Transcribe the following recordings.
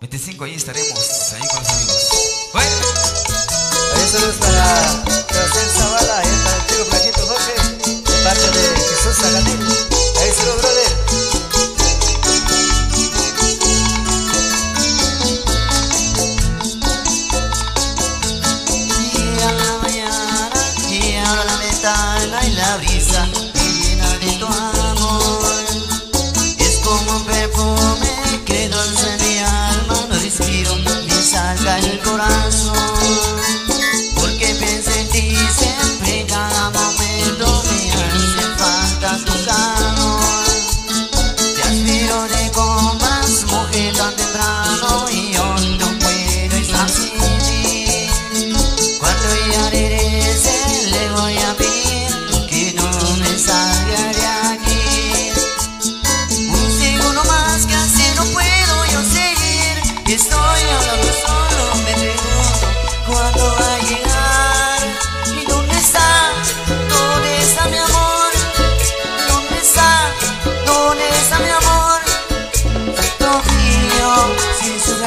25 ahí estaremos, ahí con los amigos. Eso es para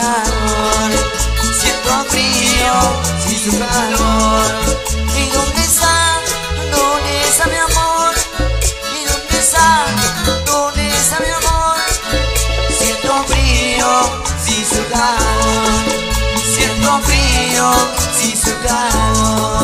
calor Siento frío sin su calor ¿Y dónde está? ¿Dónde está mi amor? ¿Y dónde está? ¿Dónde está mi amor? Siento frío sin su calor Siento frío sin su calor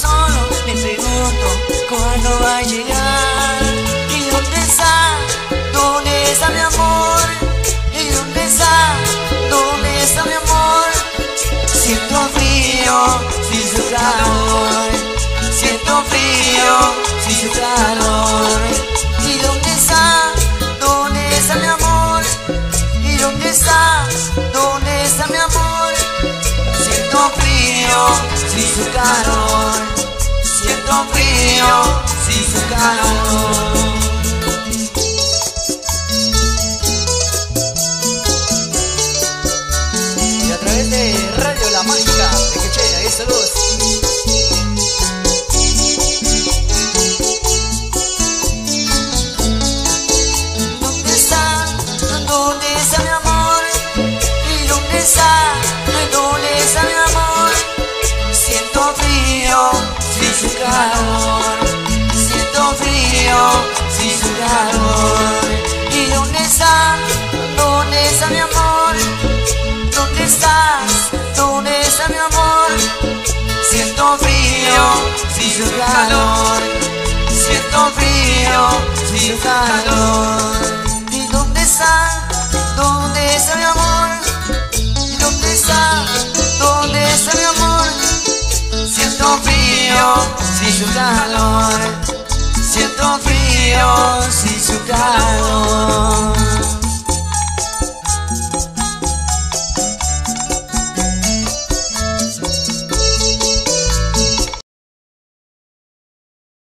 solo, me pregunto cuándo va a llegar. ¿Y dónde está? ¿Dónde está mi amor? ¿Y dónde está? ¿Dónde está mi amor? Siento frío sin su calor Siento frío sin su calor ¿Y dónde está? ¿Dónde está mi amor? ¿Y dónde está? ¿Dónde está mi amor? Siento frío sin su calor Siento frío sin su calor Y a través de Radio La Mágica de Queche, ahí saludos. Siento frío sin su calor Siento frío sin su calor ¿Y dónde está? ¿Dónde está mi amor? ¿Y dónde está? ¿Dónde está mi amor? Siento frío sin su calor Siento frío sin su calor